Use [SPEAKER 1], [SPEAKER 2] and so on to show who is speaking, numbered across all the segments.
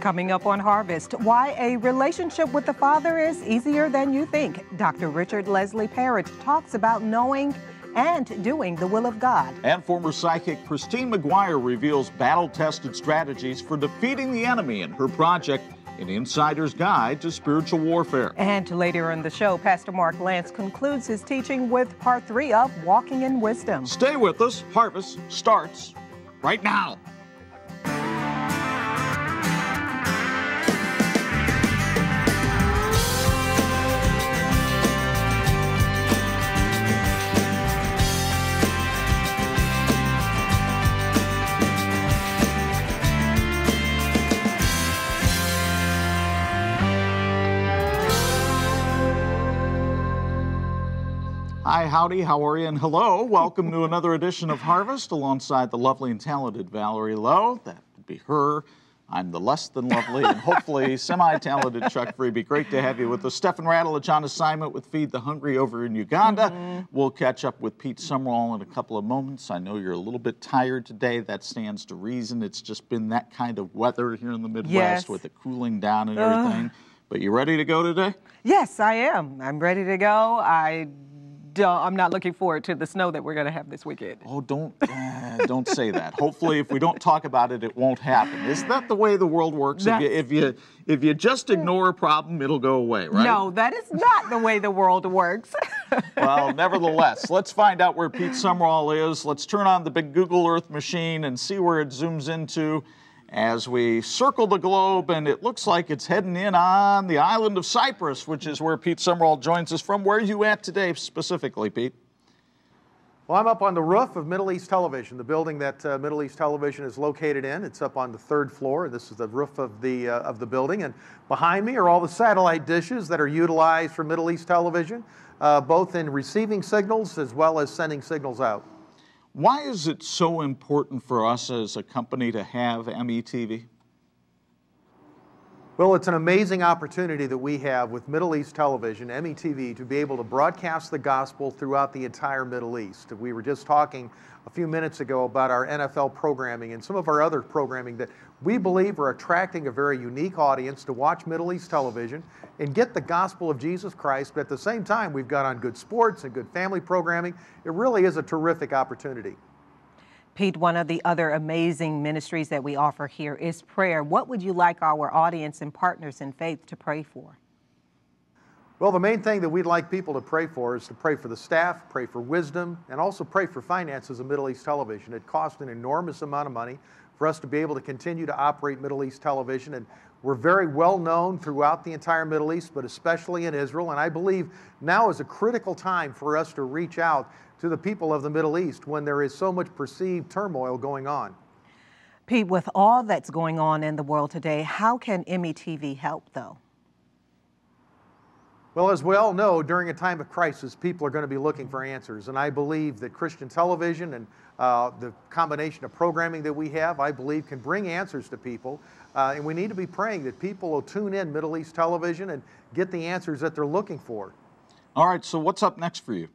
[SPEAKER 1] Coming up on Harvest, why a relationship with the Father is easier than you think. Dr. Richard Leslie Parrott talks about knowing and doing the will of God.
[SPEAKER 2] And former psychic Kristine McGuire reveals battle tested strategies for defeating the enemy in her project, An Insider's Guide to Spiritual Warfare.
[SPEAKER 1] And later in the show, Pastor Mark Lantz concludes his teaching with part three of Walking in Wisdom.
[SPEAKER 2] Stay with us. Harvest starts right now. Howdy, how are you? And hello, welcome to another edition of Harvest alongside the lovely and talented Valerie Lowe. That would be her. I'm the less than lovely and hopefully semi talented Chuck Freeby. Great to have you with us. Stefan Radulich on assignment with Feed the Hungry over in Uganda. Mm-hmm. We'll catch up with Pete Sumrall in a couple of moments. I know you're a little bit tired today. That stands to reason. It's just been that kind of weather here in the Midwest
[SPEAKER 1] yes.
[SPEAKER 2] with it cooling down and everything. Uh, but you ready to go today?
[SPEAKER 1] Yes, I am. I'm ready to go. I don't, I'm not looking forward to the snow that we're going to have this weekend.
[SPEAKER 2] Oh, don't uh, don't say that. Hopefully, if we don't talk about it, it won't happen. Is that the way the world works? If you, if you if you just ignore a problem, it'll go away, right?
[SPEAKER 1] No, that is not the way the world works.
[SPEAKER 2] well, nevertheless, let's find out where Pete Sumrall is. Let's turn on the big Google Earth machine and see where it zooms into as we circle the globe, and it looks like it's heading in on the island of Cyprus, which is where Pete Sumrall joins us from. Where are you at today specifically, Pete?
[SPEAKER 3] Well, I'm up on the roof of Middle East Television, the building that uh, Middle East Television is located in. It's up on the third floor. This is the roof of the, uh, of the building. And behind me are all the satellite dishes that are utilized for Middle East Television, uh, both in receiving signals as well as sending signals out.
[SPEAKER 2] Why is it so important for us as a company to have METV?
[SPEAKER 3] Well, it's an amazing opportunity that we have with Middle East Television, METV, to be able to broadcast the gospel throughout the entire Middle East. We were just talking a few minutes ago about our NFL programming and some of our other programming that we believe are attracting a very unique audience to watch Middle East television and get the gospel of Jesus Christ. But at the same time, we've got on good sports and good family programming. It really is a terrific opportunity.
[SPEAKER 1] Pete, one of the other amazing ministries that we offer here is prayer. What would you like our audience and partners in faith to pray for?
[SPEAKER 3] Well, the main thing that we'd like people to pray for is to pray for the staff, pray for wisdom, and also pray for finances of Middle East television. It costs an enormous amount of money for us to be able to continue to operate Middle East television. And we're very well known throughout the entire Middle East, but especially in Israel. And I believe now is a critical time for us to reach out to the people of the Middle East when there is so much perceived turmoil going on.
[SPEAKER 1] Pete, with all that's going on in the world today, how can METV help though?
[SPEAKER 3] Well, as we all know, during a time of crisis, people are going to be looking for answers. And I believe that Christian television and uh, the combination of programming that we have, I believe, can bring answers to people. Uh, and we need to be praying that people will tune in Middle East television and get the answers that they're looking for.
[SPEAKER 2] All right, so what's up next for you?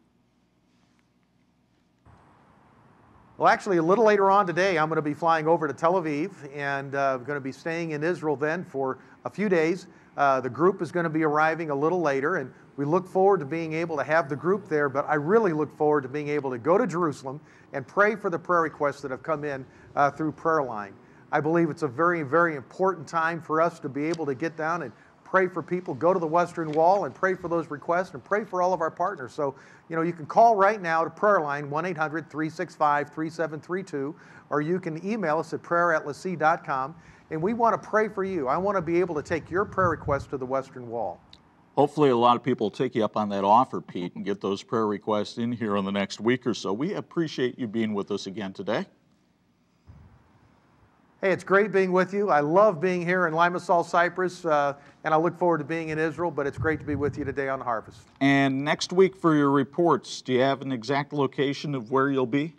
[SPEAKER 3] Well, actually, a little later on today, I'm going to be flying over to Tel Aviv and uh, going to be staying in Israel then for a few days. Uh, the group is going to be arriving a little later, and we look forward to being able to have the group there. But I really look forward to being able to go to Jerusalem and pray for the prayer requests that have come in uh, through prayer line. I believe it's a very, very important time for us to be able to get down and pray for people, go to the Western Wall and pray for those requests and pray for all of our partners. So, you know, you can call right now to prayer line 1 800 365 3732, or you can email us at prayer at lesea.com and we want to pray for you. I want to be able to take your prayer request to the Western Wall.
[SPEAKER 2] Hopefully, a lot of people will take you up on that offer, Pete, and get those prayer requests in here in the next week or so. We appreciate you being with us again today.
[SPEAKER 3] Hey, it's great being with you. I love being here in Limassol, Cyprus, uh, and I look forward to being in Israel, but it's great to be with you today on the harvest.
[SPEAKER 2] And next week for your reports, do you have an exact location of where you'll be?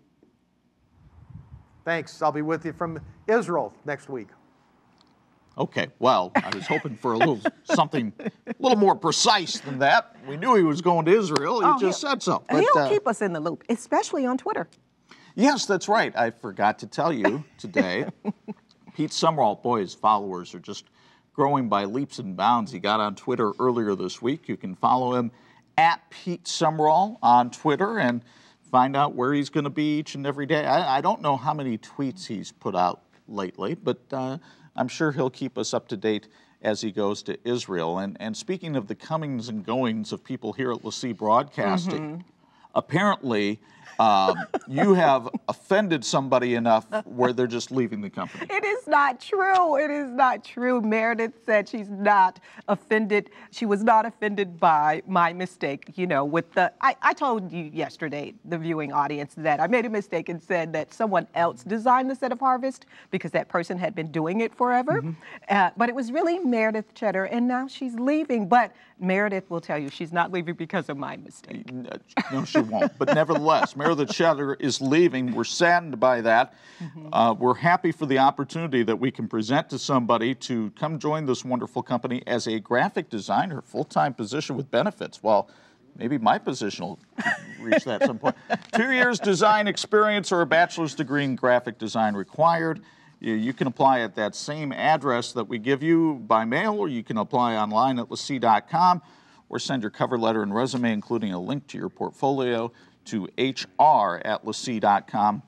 [SPEAKER 3] Thanks. I'll be with you from Israel next week.
[SPEAKER 2] Okay, well, I was hoping for a little something a little more precise than that. We knew he was going to Israel. He oh, just said so.
[SPEAKER 1] But, he'll uh, keep us in the loop, especially on Twitter.
[SPEAKER 2] Yes, that's right. I forgot to tell you today. Pete Sumrall, boy, his followers are just growing by leaps and bounds. He got on Twitter earlier this week. You can follow him at Pete Sumrall on Twitter and find out where he's going to be each and every day. I, I, don't know how many tweets he's put out lately, but uh, I'm sure he'll keep us up to date as he goes to Israel. And, and speaking of the comings and goings of people here at LeSEA Broadcasting, mm-hmm. apparently um, you have offended somebody enough where they're just leaving the company.
[SPEAKER 1] It is not true. It is not true. Meredith said she's not offended. She was not offended by my mistake. You know, with the, I, I told you yesterday, the viewing audience, that I made a mistake and said that someone else designed the set of Harvest because that person had been doing it forever. Mm-hmm. Uh, but it was really Meredith Cheddar, and now she's leaving. But Meredith will tell you she's not leaving because of my mistake.
[SPEAKER 2] No, she won't. But nevertheless, Meredith Cheddar is leaving. We're saddened by that. Mm-hmm. Uh, we're happy for the opportunity that we can present to somebody to come join this wonderful company as a graphic designer, full time position with benefits. Well, maybe my position will reach that at some point. Two years design experience or a bachelor's degree in graphic design required. You can apply at that same address that we give you by mail, or you can apply online at lesea.com, or send your cover letter and resume, including a link to your portfolio, to hr at lesea.com.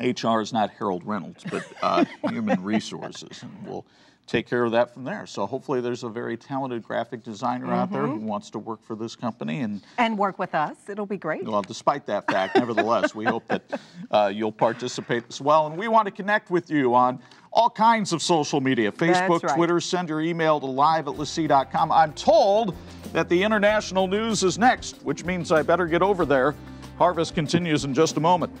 [SPEAKER 2] HR is not Harold Reynolds, but uh, human resources, and we'll take care of that from there. So hopefully there's a very talented graphic designer mm-hmm. out there who mm-hmm. wants to work for this company and
[SPEAKER 1] and work with us. It'll be great.
[SPEAKER 2] Well, despite that fact, nevertheless, we hope that uh, you'll participate as well. And we want to connect with you on all kinds of social media Facebook, right. Twitter. Send your email to live at lesea.com. I'm told that the international news is next, which means I better get over there. Harvest continues in just a moment.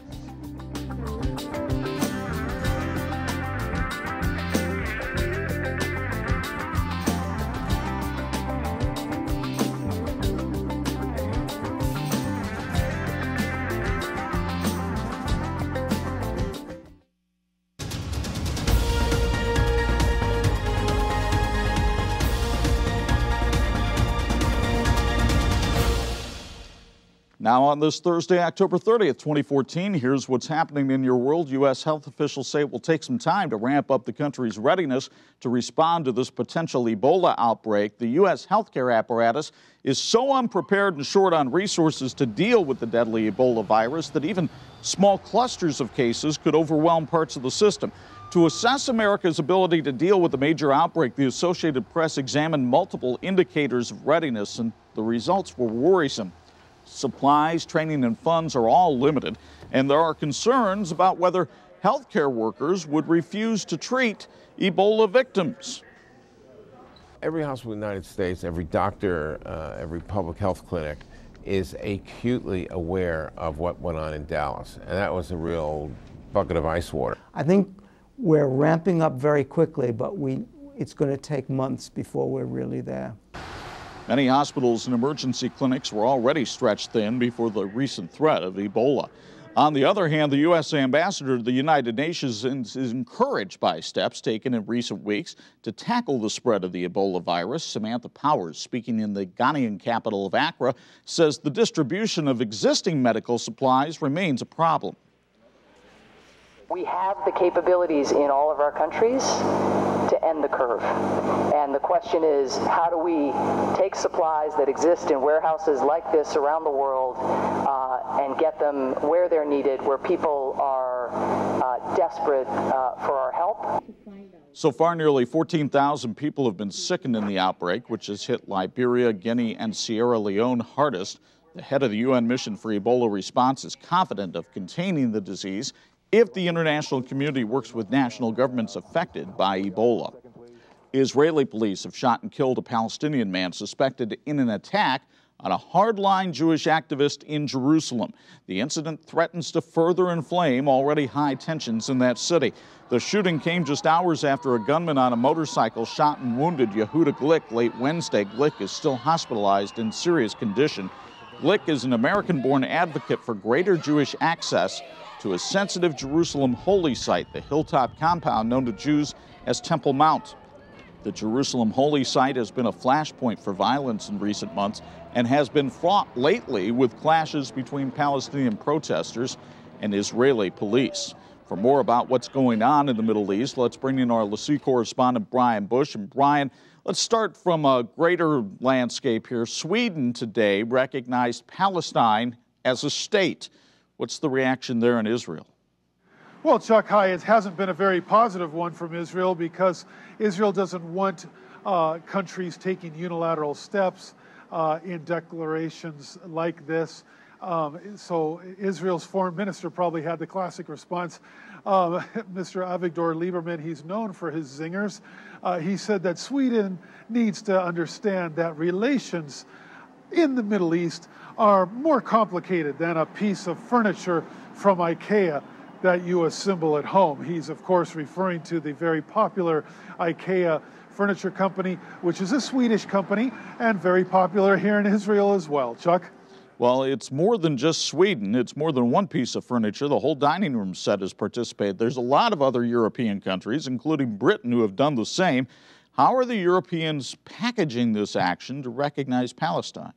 [SPEAKER 2] Now, on this Thursday, October 30th, 2014, here's what's happening in your world. U.S. health officials say it will take some time to ramp up the country's readiness to respond to this potential Ebola outbreak. The U.S. healthcare apparatus is so unprepared and short on resources to deal with the deadly Ebola virus that even small clusters of cases could overwhelm parts of the system. To assess America's ability to deal with the major outbreak, the Associated Press examined multiple indicators of readiness, and the results were worrisome supplies, training, and funds are all limited, and there are concerns about whether healthcare workers would refuse to treat Ebola victims.
[SPEAKER 4] Every hospital in the United States, every doctor, uh, every public health clinic is acutely aware of what went on in Dallas, and that was a real bucket of ice water.
[SPEAKER 5] I think we're ramping up very quickly, but we, it's going to take months before we're really there.
[SPEAKER 2] Many hospitals and emergency clinics were already stretched thin before the recent threat of Ebola. On the other hand, the U.S. ambassador to the United Nations is encouraged by steps taken in recent weeks to tackle the spread of the Ebola virus. Samantha Powers, speaking in the Ghanaian capital of Accra, says the distribution of existing medical supplies remains a problem.
[SPEAKER 6] We have the capabilities in all of our countries end the curve. And the question is, how do we take supplies that exist in warehouses like this around the world uh, and get them where they're needed, where people are uh, desperate uh, for our help?
[SPEAKER 2] So far, nearly 14,000 people have been sickened in the outbreak, which has hit Liberia, Guinea, and Sierra Leone hardest. The head of the UN mission for Ebola response is confident of containing the disease if the international community works with national governments affected by Ebola. Israeli police have shot and killed a Palestinian man suspected in an attack on a hardline Jewish activist in Jerusalem. The incident threatens to further inflame already high tensions in that city. The shooting came just hours after a gunman on a motorcycle shot and wounded Yehuda Glick late Wednesday. Glick is still hospitalized in serious condition. Glick is an American born advocate for greater Jewish access to a sensitive Jerusalem holy site, the hilltop compound known to Jews as Temple Mount. The Jerusalem holy site has been a flashpoint for violence in recent months and has been fraught lately with clashes between Palestinian protesters and Israeli police. For more about what's going on in the Middle East, let's bring in our LeSEA correspondent Brian Bush. And Brian, let's start from a greater landscape here. Sweden today recognized Palestine as a state. What's the reaction there in Israel?
[SPEAKER 7] Well, Chuck, hi. It hasn't been a very positive one from Israel because Israel doesn't want uh, countries taking unilateral steps uh, in declarations like this. Um, so Israel's foreign minister probably had the classic response. Um, Mr. Avigdor Lieberman, he's known for his zingers. Uh, he said that Sweden needs to understand that relations in the Middle East are more complicated than a piece of furniture from IKEA that you assemble at home. He's, of course, referring to the very popular IKEA furniture company, which is a Swedish company and very popular here in Israel as well. Chuck?
[SPEAKER 2] Well, it's more than just Sweden. It's more than one piece of furniture. The whole dining room set has participated. There's a lot of other European countries, including Britain, who have done the same. How are the Europeans packaging this action to recognize Palestine?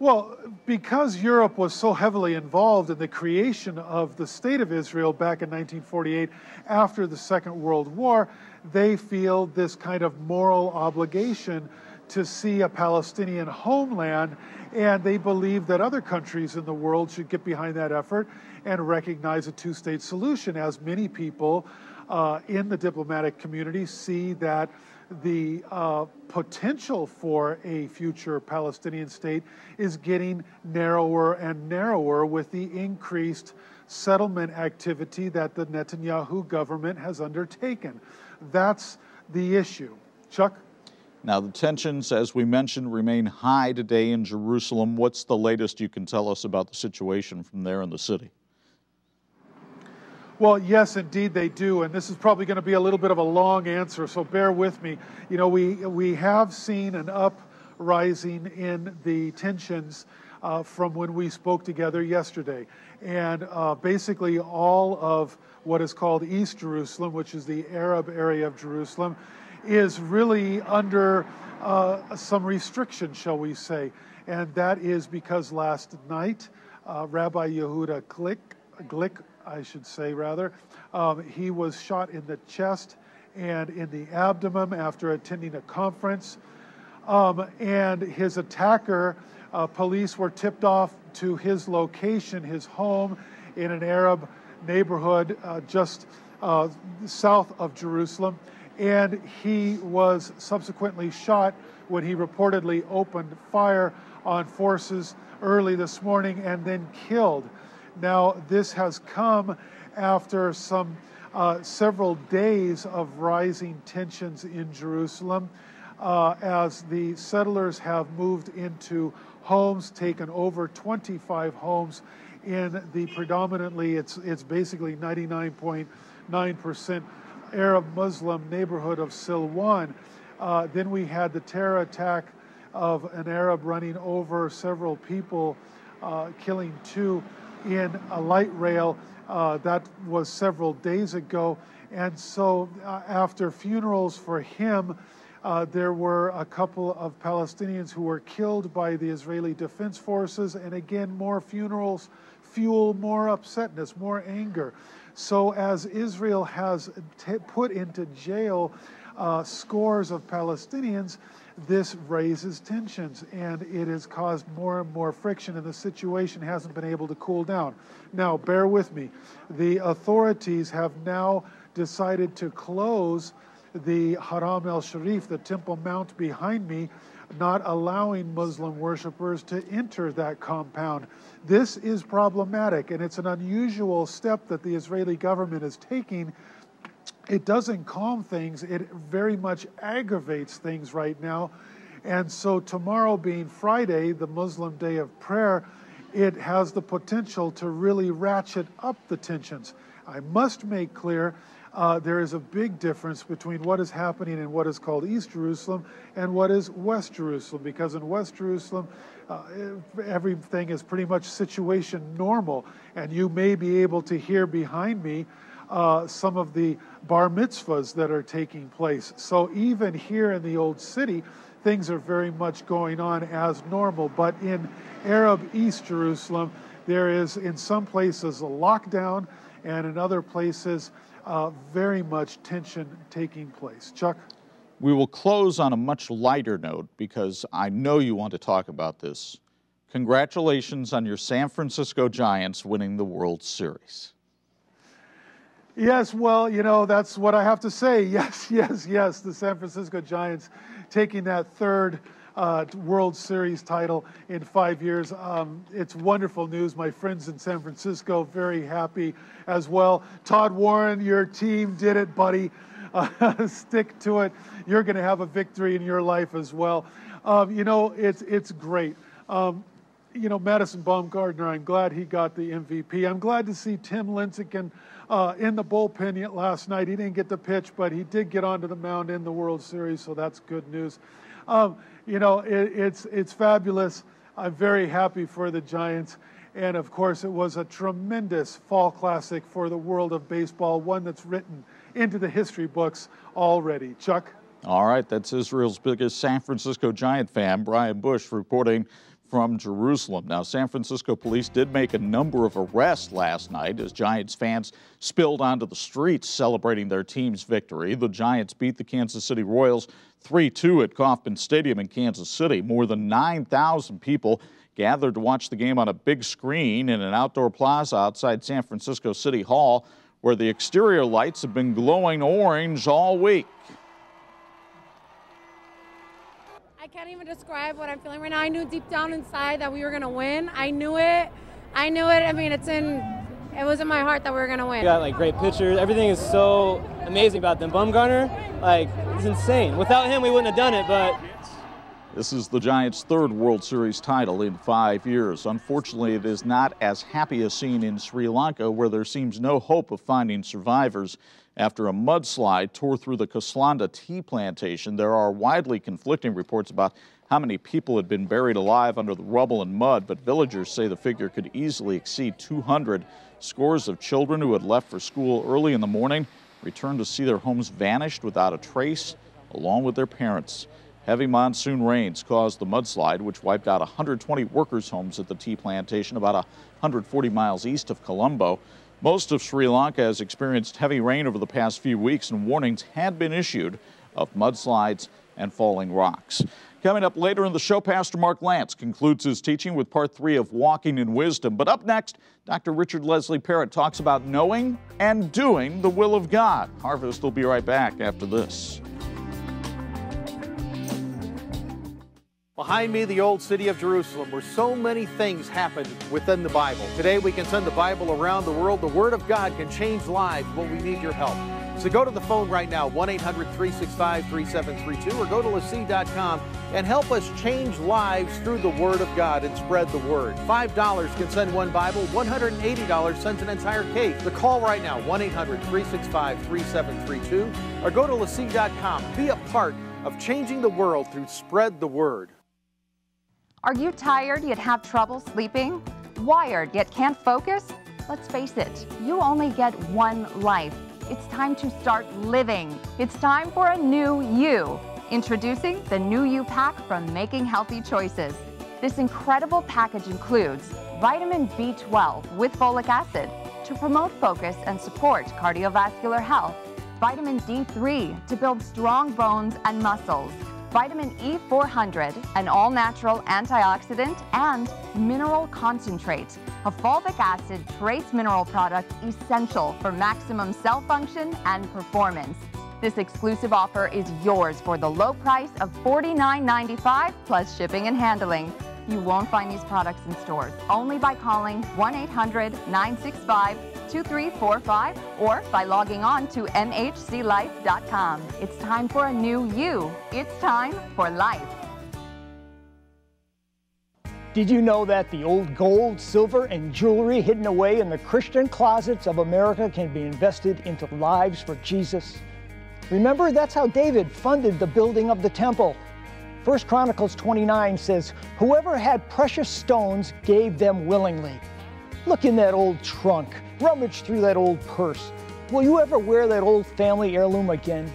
[SPEAKER 7] Well, because Europe was so heavily involved in the creation of the State of Israel back in 1948 after the Second World War, they feel this kind of moral obligation to see a Palestinian homeland, and they believe that other countries in the world should get behind that effort and recognize a two state solution, as many people uh, in the diplomatic community see that the uh, potential for a future Palestinian state is getting narrower and narrower with the increased settlement activity that the Netanyahu government has undertaken. That's the issue. Chuck?
[SPEAKER 2] Now, the tensions, as we mentioned, remain high today in Jerusalem. What's the latest you can tell us about the situation from there in the city?
[SPEAKER 7] Well, yes, indeed they do, and this is probably going to be a little bit of a long answer, so bear with me. You know, we we have seen an uprising in the tensions uh, from when we spoke together yesterday, and uh, basically all of what is called East Jerusalem, which is the Arab area of Jerusalem, is really under uh, some restriction, shall we say. And that is because last night, uh, Rabbi Yehuda Glick, Glick, I should say rather, um, he was shot in the chest and in the abdomen after attending a conference. Um, and his attacker, uh, police were tipped off to his location, his home in an Arab neighborhood uh, just uh, south of Jerusalem and he was subsequently shot when he reportedly opened fire on forces early this morning and then killed. Now, this has come after some uh, several days of rising tensions in Jerusalem uh, as the settlers have moved into homes, taken over 25 homes in the predominantly, it's, it's basically 99.9% Arab Muslim neighborhood of Silwan. Uh, then we had the terror attack of an Arab running over several people, uh, killing two in a light rail. Uh, that was several days ago. And so, uh, after funerals for him, uh, there were a couple of Palestinians who were killed by the Israeli Defense Forces. And again, more funerals fuel more upsetness, more anger. So, as Israel has t- put into jail uh, scores of Palestinians, this raises tensions and it has caused more and more friction, and the situation hasn't been able to cool down. Now, bear with me. The authorities have now decided to close the Haram el Sharif, the Temple Mount behind me, not allowing Muslim worshippers to enter that compound. This is problematic, and it's an unusual step that the Israeli government is taking. It doesn't calm things, it very much aggravates things right now. And so, tomorrow being Friday, the Muslim day of prayer, it has the potential to really ratchet up the tensions. I must make clear uh, there is a big difference between what is happening in what is called East Jerusalem and what is West Jerusalem, because in West Jerusalem, uh, everything is pretty much situation normal, and you may be able to hear behind me uh, some of the bar mitzvahs that are taking place. So even here in the old city, things are very much going on as normal. But in Arab East Jerusalem, there is in some places a lockdown and in other places, uh, very much tension taking place. Chuck?
[SPEAKER 2] We will close on a much lighter note because I know you want to talk about this. Congratulations on your San Francisco Giants winning the World Series.
[SPEAKER 7] Yes, well, you know, that's what I have to say. Yes, yes, yes. The San Francisco Giants taking that third uh, World Series title in five years. Um, it's wonderful news. My friends in San Francisco very happy as well. Todd Warren, your team did it, buddy. Uh, stick to it. You're going to have a victory in your life as well. Um, you know, it's it's great. Um, you know, Madison Bumgarner, I'm glad he got the MVP. I'm glad to see Tim Lincecum uh, in the bullpen last night. He didn't get the pitch, but he did get onto the mound in the World Series, so that's good news. Um, you know, it, it's it's fabulous. I'm very happy for the Giants. And of course, it was a tremendous fall classic for the world of baseball, one that's written into the history books already. Chuck?
[SPEAKER 2] All right, that's Israel's biggest San Francisco Giant fan, Brian Bush, reporting from Jerusalem. Now, San Francisco police did make a number of arrests last night as Giants fans spilled onto the streets celebrating their team's victory. The Giants beat the Kansas City Royals 3 2 at Kauffman Stadium in Kansas City. More than 9,000 people gathered to watch the game on a big screen in an outdoor plaza outside San Francisco City Hall, where the exterior lights have been glowing orange all week.
[SPEAKER 8] I can't even describe what I'm feeling right now. I knew deep down inside that we were gonna win. I knew it. I knew it. I mean, it's in. It was in my heart that we were gonna win.
[SPEAKER 9] We got like great pitchers. Everything is so amazing about them. Bumgarner, like, it's insane. Without him, we wouldn't have done it. But
[SPEAKER 2] this is the Giants' third World Series title in five years. Unfortunately, it is not as happy a scene in Sri Lanka, where there seems no hope of finding survivors after a mudslide tore through the Koslanda tea plantation. There are widely conflicting reports about how many people had been buried alive under the rubble and mud, but villagers say the figure could easily exceed 200. Scores of children who had left for school early in the morning returned to see their homes vanished without a trace, along with their parents. Heavy monsoon rains caused the mudslide, which wiped out 120 workers' homes at the tea plantation about 140 miles east of Colombo. Most of Sri Lanka has experienced heavy rain over the past few weeks, and warnings had been issued of mudslides and falling rocks. Coming up later in the show, Pastor Mark Lantz concludes his teaching with part three of Walking in Wisdom. But up next, Dr. Richard Leslie Parrott talks about knowing and doing the will of God. Harvest will be right back after this.
[SPEAKER 3] Behind me, the old city of Jerusalem, where so many things happened within the Bible. Today, we can send the Bible around the world. The Word of God can change lives, but we need your help. So go to the phone right now, 1 800 365 3732, or go to LeSEA.com and help us change lives through the Word of God and spread the Word. $5 can send one Bible, $180 sends an entire case. The call right now, 1 800 365 3732, or go to LeSEA.com. Be a part of changing the world through Spread the Word.
[SPEAKER 10] Are you tired yet have trouble sleeping? Wired yet can't focus? Let's face it, you only get one life. It's time to start living. It's time for a new you. Introducing the new you pack from Making Healthy Choices. This incredible package includes vitamin B12 with folic acid to promote focus and support cardiovascular health, vitamin D3 to build strong bones and muscles, vitamin E400, an all-natural antioxidant, and mineral concentrate, a fulvic acid trace mineral product essential for maximum cell function and performance. This exclusive offer is yours for the low price of $49.95 plus shipping and handling. You won't find these products in stores, only by calling 1-800-965-2345 or by logging on to mhclife.com. It's time for a new you. It's time for life.
[SPEAKER 11] Did you know that the old gold, silver, and jewelry hidden away in the Christian closets of America can be invested into lives for Jesus? Remember, that's how David funded the building of the temple. 1 Chronicles 29 says, Whoever had precious stones gave them willingly. Look in that old trunk, rummage through that old purse. Will you ever wear that old family heirloom again?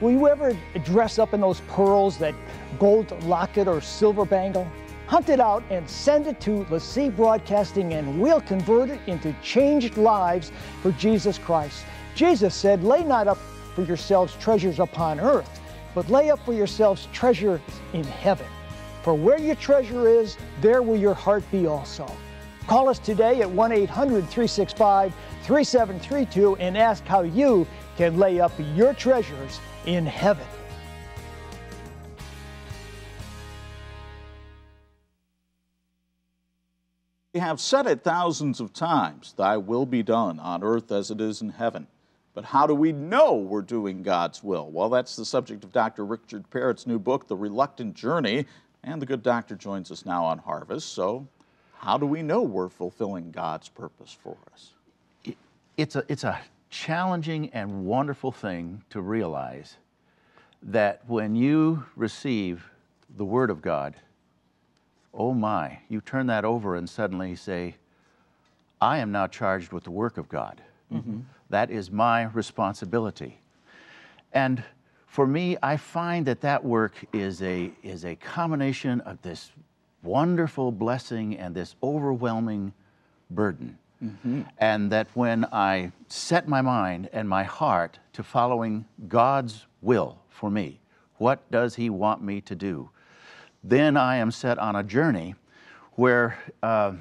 [SPEAKER 11] Will you ever dress up in those pearls, that gold locket or silver bangle? Hunt it out and send it to LeSEA Broadcasting, and we'll convert it into changed lives for Jesus Christ. Jesus said, Lay not up for yourselves treasures upon earth, but lay up for yourselves treasures in heaven. For where your treasure is, there will your heart be also. Call us today at 1 800 365 3732 and ask how you can lay up your treasures in heaven.
[SPEAKER 2] We have said it thousands of times Thy will be done on earth as it is in heaven. But how do we know we're doing God's will? Well, that's the subject of Dr. Richard Parrott's new book, The Reluctant Journey. And the good doctor joins us now on Harvest. So, how do we know we're fulfilling God's purpose for us?
[SPEAKER 12] It's a, it's a challenging and wonderful thing to realize that when you receive the Word of God, oh my, you turn that over and suddenly say, I am now charged with the work of God. Mm-hmm. That is my responsibility. And for me, I find that that work is a, is a combination of this wonderful blessing and this overwhelming burden. Mm-hmm. And that when I set my mind and my heart to following God's will for me, what does He want me to do? Then I am set on a journey where uh,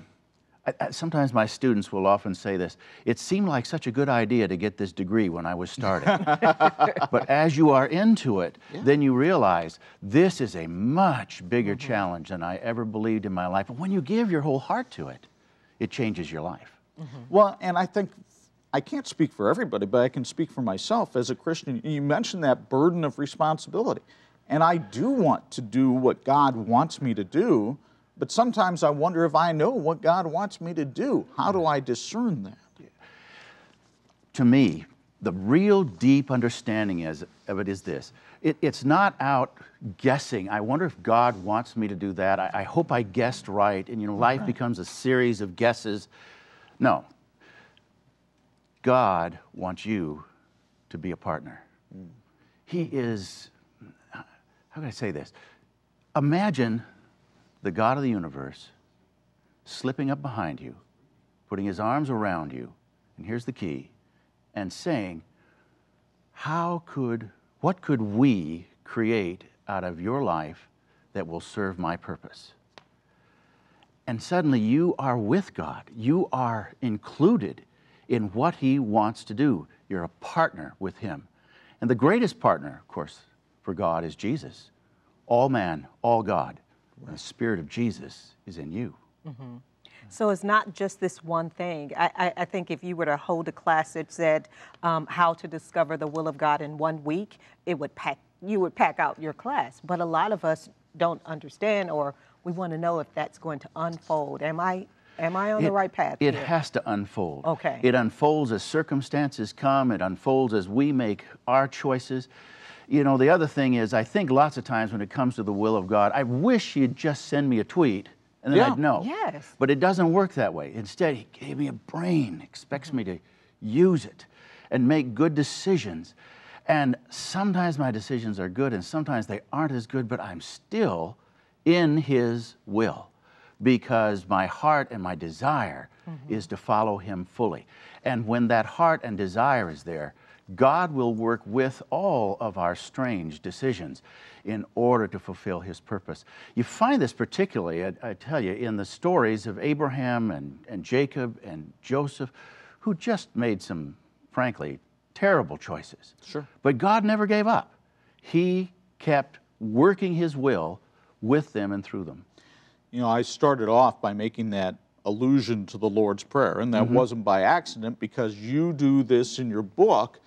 [SPEAKER 12] I, sometimes my students will often say this it seemed like such a good idea to get this degree when I was starting. but as you are into it, yeah. then you realize this is a much bigger mm-hmm. challenge than I ever believed in my life. But when you give your whole heart to it, it changes your life.
[SPEAKER 2] Mm-hmm. Well, and I think I can't speak for everybody, but I can speak for myself as a Christian. You mentioned that burden of responsibility. And I do want to do what God wants me to do, but sometimes I wonder if I know what God wants me to do. How do I discern that?
[SPEAKER 12] To me, the real deep understanding is, of it is this it, it's not out guessing. I wonder if God wants me to do that. I, I hope I guessed right. And you know, life right. becomes a series of guesses no. God wants you to be a partner. Mm. He is, how can I say this? Imagine the God of the universe slipping up behind you, putting his arms around you, and here's the key, and saying, How could, what could we create out of your life that will serve my purpose? And suddenly you are with God. You are included in what He wants to do. You're a partner with Him. And the greatest partner, of course, for God is Jesus. All man, all God. The Spirit of Jesus is in you.
[SPEAKER 1] Mm-hmm. So it's not just this one thing. I, I, I, think if you were to hold a class that said um, how to discover the will of God in one week, it would pack you would pack out your class. But a lot of us don't understand or we want to know if that's going to unfold. Am I Am I on
[SPEAKER 12] it,
[SPEAKER 1] the right path?
[SPEAKER 12] It
[SPEAKER 1] here?
[SPEAKER 12] has to unfold.
[SPEAKER 1] Okay.
[SPEAKER 12] It unfolds as circumstances come, it unfolds as we make our choices. You know, the other thing is, I think lots of times when it comes to the will of God, I wish you'd just send me a tweet and then
[SPEAKER 1] yeah.
[SPEAKER 12] I'd know.
[SPEAKER 1] Yes.
[SPEAKER 12] But it doesn't work that way. Instead, He gave me a brain, expects me to use it and make good decisions. And sometimes my decisions are good and sometimes they aren't as good, but I'm still in His will because my heart and my desire mm-hmm. is to follow Him fully. And when that heart and desire is there, God will work with all of our strange decisions in order to fulfill His purpose. You find this particularly, I, I, tell you, in the stories of Abraham and, and Jacob and Joseph, who just made some, frankly, terrible choices.
[SPEAKER 2] Sure.
[SPEAKER 12] But God never gave up. He kept working His will with them and through them.
[SPEAKER 2] You know, I started off by making that allusion to the Lord's Prayer, and that mm-hmm. wasn't by accident because you do this in your book.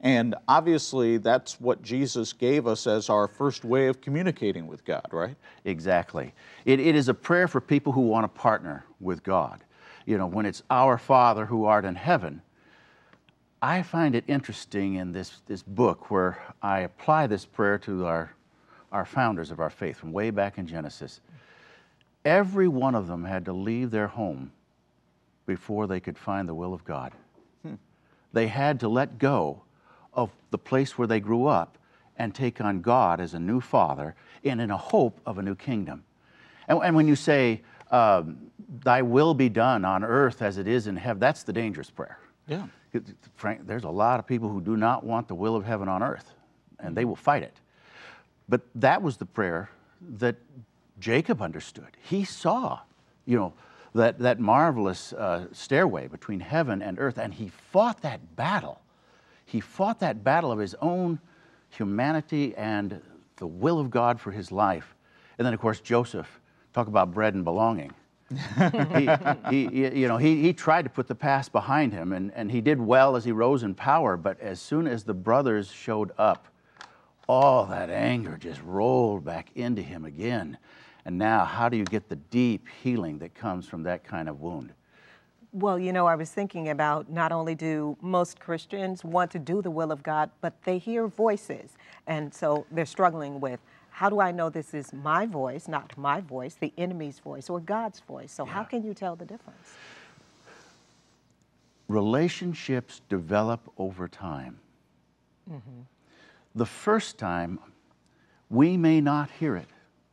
[SPEAKER 2] And obviously, that's what Jesus gave us as our first way of communicating with God, right?
[SPEAKER 12] Exactly. It, it is a prayer for people who want to partner with God. You know, when it's Our Father who art in heaven, I find it interesting in this, this book where I apply this prayer to our our founders of our faith from way back in Genesis, every one of them had to leave their home before they could find the will of God. Hmm. They had to let go of the place where they grew up and take on God as a new father and in a hope of a new kingdom. And, and when you say, um, Thy will be done on earth as it is in heaven, that's the dangerous prayer.
[SPEAKER 2] Yeah.
[SPEAKER 12] Frank, there's a lot of people who do not want the will of heaven on earth, and they will fight it. But that was the prayer that Jacob understood. He saw, you know, that, that marvelous uh, stairway between heaven and earth, and he fought that battle. He fought that battle of his own humanity and the will of God for his life. And then, of course, Joseph, talk about bread and belonging. he, he, you know, he, he tried to put the past behind him, and, and he did well as he rose in power. But as soon as the brothers showed up, all that anger just rolled back into him again. And now, how do you get the deep healing that comes from that kind of wound?
[SPEAKER 1] Well, you know, I was thinking about not only do most Christians want to do the will of God, but they hear voices. And so they're struggling with how do I know this is my voice, not my voice, the enemy's voice, or God's voice? So, yeah. how can you tell the difference?
[SPEAKER 12] Relationships develop over time. Mm-hmm. The first time, we may not hear it.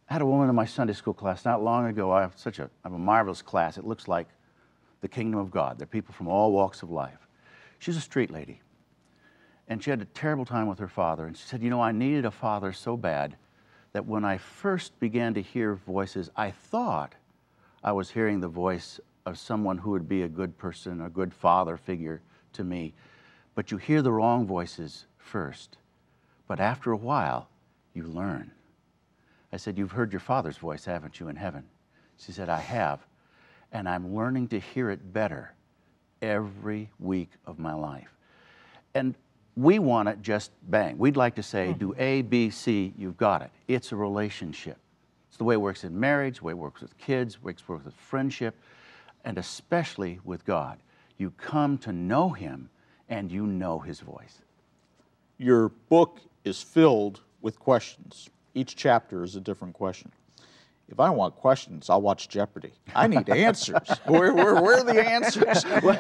[SPEAKER 12] I had a woman in my Sunday school class not long ago. I have such a, I have a marvelous class. It looks like the kingdom of God. There are people from all walks of life. She's a street lady. And she had a terrible time with her father. And she said, You know, I needed a father so bad that when I first began to hear voices, I thought I was hearing the voice of someone who would be a good person, a good father figure to me. But you hear the wrong voices first. But after a while, you learn. I said, You've heard your father's voice, haven't you, in heaven? She said, I have. And I'm learning to hear it better every week of my life. And we want it just bang. We'd like to say, mm-hmm. do A, B, C, you've got it. It's a relationship. It's the way it works in marriage, the way it works with kids, the way it works with friendship, and especially with God. You come to know Him and you know His voice.
[SPEAKER 2] Your book is filled with questions. Each chapter is a different question. If I want questions, I'll watch Jeopardy. I need answers. where, where, where, are the answers?
[SPEAKER 12] Well,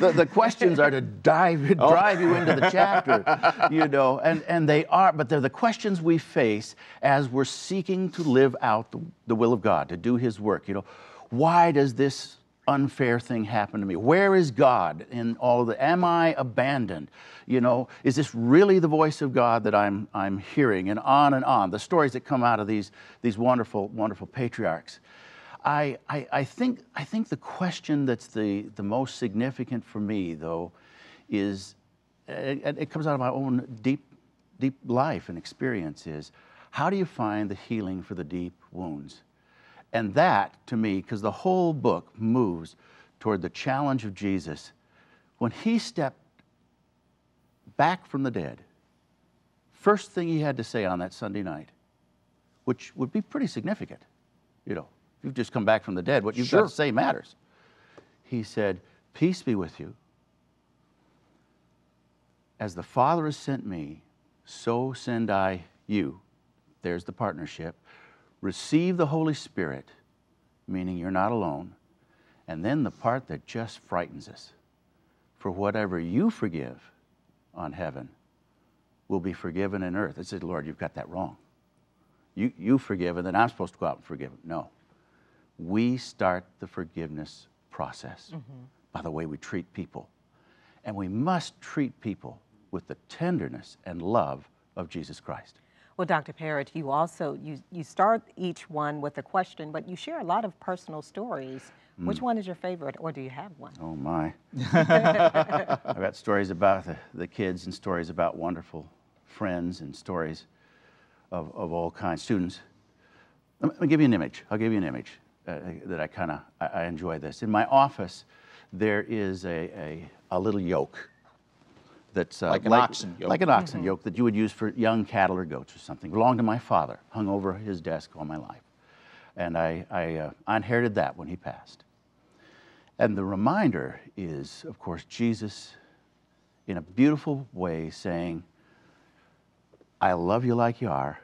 [SPEAKER 12] the, the, questions are to dive, oh. drive you into the chapter, you know, and, and they are, but they're the questions we face as we're seeking to live out the, the will of God, to do His work. You know, why does this unfair thing happen to me? Where is God in all of the, am I abandoned? You know, is this really the voice of God that I'm, I'm hearing? And on and on, the stories that come out of these, these wonderful, wonderful patriarchs. I, I, I, think, I think the question that's the, the most significant for me, though, is uh, it, it comes out of my own deep, deep life and experience is how do you find the healing for the deep wounds? And that, to me, because the whole book moves toward the challenge of Jesus, when he stepped back from the dead, first thing he had to say on that Sunday night, which would be pretty significant, you know, if you've just come back from the dead, what you've sure. got to say matters. He said, Peace be with you. As the Father has sent me, so send I you. There's the partnership receive the Holy Spirit, meaning you're not alone. And then the part that just frightens us for whatever you forgive on heaven will be forgiven in earth. I said, Lord, you've got that wrong. You, you forgive, and then I'm supposed to go out and forgive. No. We start the forgiveness process mm-hmm. by the way we treat people. And we must treat people with the tenderness and love of Jesus Christ.
[SPEAKER 1] Well, Dr. Parrott, you also you you start each one with a question, but you share a lot of personal stories. Mm. Which one is your favorite, or do you have one?
[SPEAKER 12] Oh my! I've got stories about the, the kids and stories about wonderful friends and stories of, of all kinds. Students. Let me give you an image. I'll give you an image uh, that I kind of I, I, enjoy this. In my office, there is a, a, a little yoke that's
[SPEAKER 2] uh, like an like, oxen yoke.
[SPEAKER 12] Like an oxen mm-hmm. yoke that you would use for young cattle or goats or something. Belonged to my father, hung over his desk all my life. And I, I, uh, I inherited that when he passed. And the reminder is, of course, Jesus in a beautiful way saying, I love you like you are,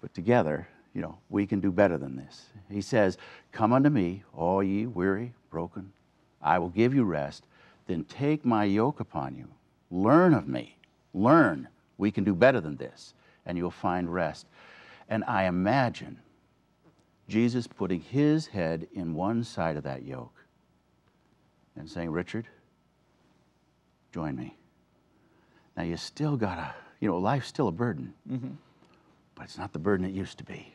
[SPEAKER 12] but together, you know, we can do better than this. He says, Come unto me, all ye weary, broken, I will give you rest. Then take my yoke upon you Learn of me. Learn. We can do better than this, and you'll find rest. And I imagine Jesus putting his head in one side of that yoke and saying, Richard, join me. Now you still gotta, you know, life's still a burden,
[SPEAKER 2] Mm-hmm.
[SPEAKER 12] but it's not the burden it used to be.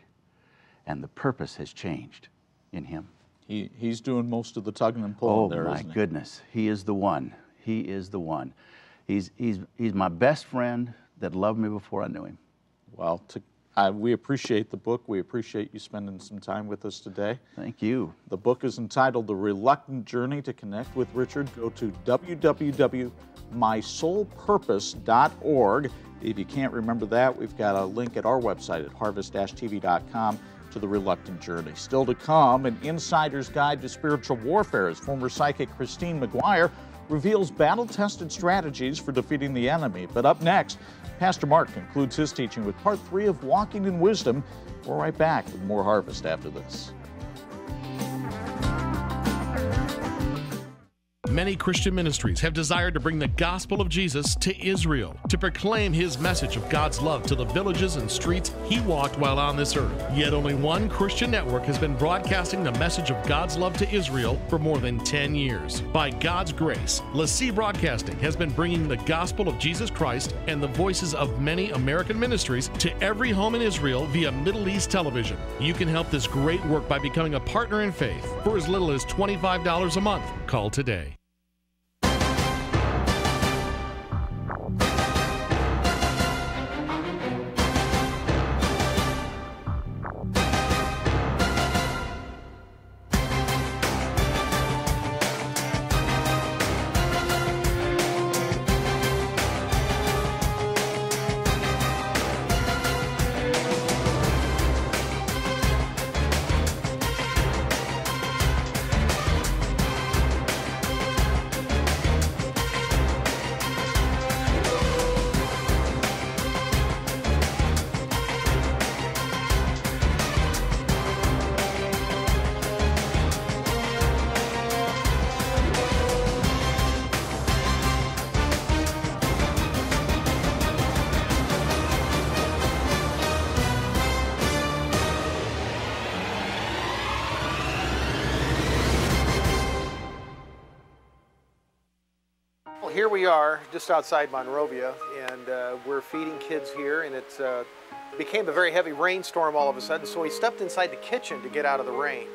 [SPEAKER 12] And the purpose has changed in him.
[SPEAKER 2] He, he's doing most of the tugging and pulling
[SPEAKER 12] Oh
[SPEAKER 2] there,
[SPEAKER 12] my goodness, he is the one. He is the one. He's, he's, he's my best friend that loved me before I knew him.
[SPEAKER 2] Well, to, uh, we appreciate the book. We appreciate you spending some time with us today.
[SPEAKER 12] Thank you.
[SPEAKER 2] The book is entitled The Reluctant Journey to Connect with Richard. Go to www.mysoulpurpose.org. If you can't remember that, we've got a link at our website at harvest-tv.com to The Reluctant Journey. Still to come, an insider's guide to spiritual warfare as former psychic Kristine McGuire reveals battle-tested strategies for defeating the enemy. But up next, Pastor Mark concludes his teaching with part three of Walking in Wisdom. We're right back with more Harvest after this.
[SPEAKER 13] Many Christian ministries have desired to bring the gospel of Jesus to Israel, to proclaim his message of God's love to the villages and streets he walked while on this earth. Yet only one Christian network has been broadcasting the message of God's love to Israel for more than 10 years. By God's grace, LeSEA Broadcasting has been bringing the gospel of Jesus Christ and the voices of many American ministries to every home in Israel via Middle East television. You can help this great work by becoming a partner in faith for as little as $25 a month. Call today.
[SPEAKER 3] Just outside Monrovia, and uh, we're feeding kids here, and it uh, became a very heavy rainstorm all of a sudden, so we stepped inside the kitchen to get out of the rain.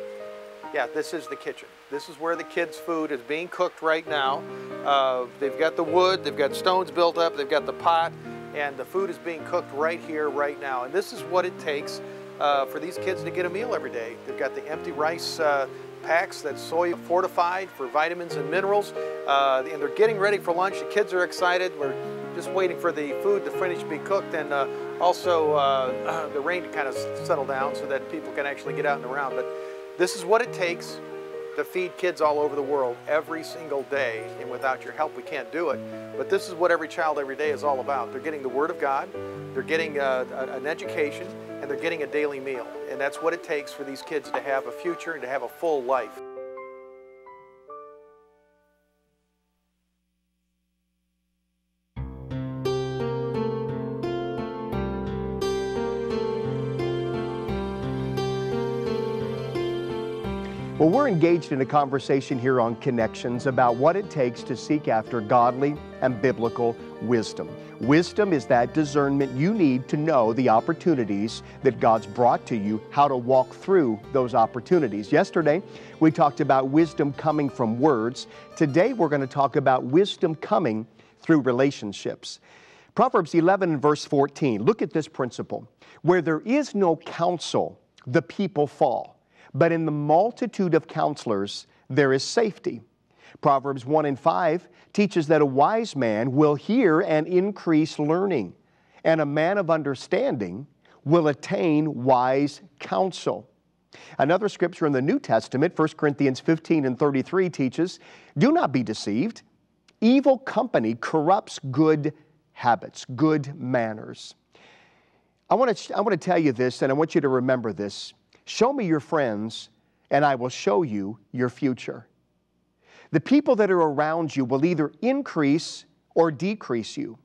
[SPEAKER 3] Yeah, this is the kitchen. This is where the kids' food is being cooked right now. Uh, they've got the wood, they've got stones built up, they've got the pot, and the food is being cooked right here, right now. And this is what it takes uh, for these kids to get a meal every day. They've got the empty rice uh, packs that's soy fortified for vitamins and minerals, uh, and they're getting ready for lunch. The kids are excited. We're just waiting for the food to finish being cooked and uh, also uh, the rain to kind of settle down so that people can actually get out and around. But this is what it takes to feed kids all over the world every single day. And without your help, we can't do it. But this is what every child every day is all about. They're getting the Word of God, they're getting uh, an education, and they're getting a daily meal. And that's what it takes for these kids to have a future and to have a full life.
[SPEAKER 14] Well, we're engaged in a conversation here on Connections about what it takes to seek after godly and biblical wisdom. Wisdom is that discernment you need to know the opportunities that God's brought to you, how to walk through those opportunities. Yesterday, we talked about wisdom coming from words. Today, we're going to talk about wisdom coming through relationships. Proverbs 11 and verse 14, look at this principle. Where there is no counsel, the people fall but in the multitude of counselors there is safety. Proverbs 1 and 5 teaches that a wise man will hear and increase learning, and a man of understanding will attain wise counsel. Another scripture in the New Testament, 1 Corinthians 15 and 33, teaches Do not be deceived. Evil company corrupts good habits, good manners. I want to, I want to tell you this, and I want you to remember this. Show me your friends, and I will show you your future. The people that are around you will either increase or decrease you.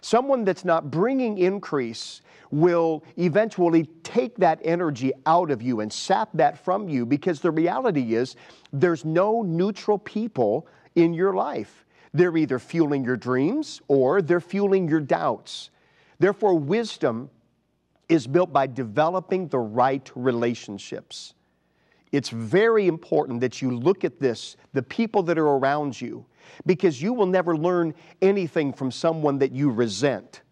[SPEAKER 14] Someone that's not bringing increase will eventually take that energy out of you and sap that from you because the reality is there's no neutral people in your life. They're either fueling your dreams or they're fueling your doubts. Therefore, wisdom is built by developing the right relationships. It's very important that you look at this, the people that are around you, because you will never learn anything from someone that you resent.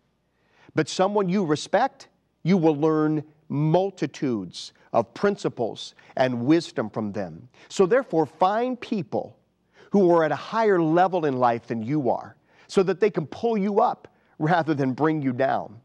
[SPEAKER 14] But someone you respect, you will learn multitudes of principles and wisdom from them. So, therefore, find people who are at a higher level in life than you are so that they can pull you up rather than bring you down.